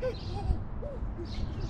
Ha ha ha!